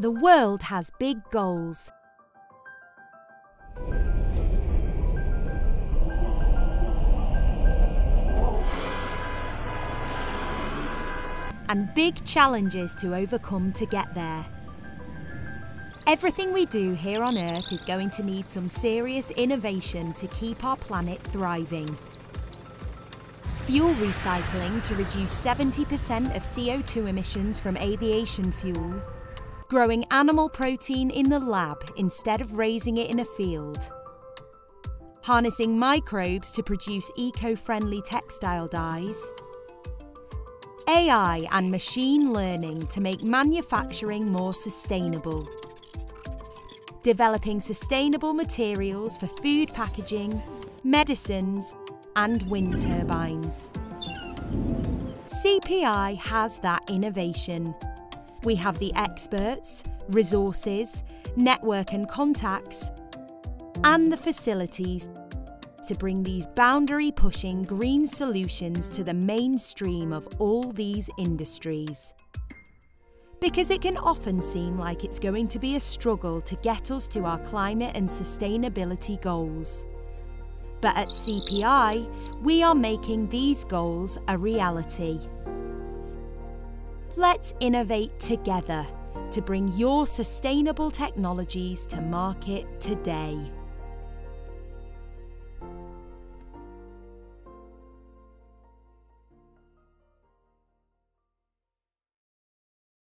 The world has big goals. And big challenges to overcome to get there. Everything we do here on Earth is going to need some serious innovation to keep our planet thriving. Fuel recycling to reduce 70% of CO2 emissions from aviation fuel growing animal protein in the lab instead of raising it in a field, harnessing microbes to produce eco-friendly textile dyes, AI and machine learning to make manufacturing more sustainable, developing sustainable materials for food packaging, medicines and wind turbines. CPI has that innovation we have the experts, resources, network and contacts, and the facilities to bring these boundary pushing green solutions to the mainstream of all these industries. Because it can often seem like it's going to be a struggle to get us to our climate and sustainability goals. But at CPI, we are making these goals a reality. Let's innovate together to bring your sustainable technologies to market today.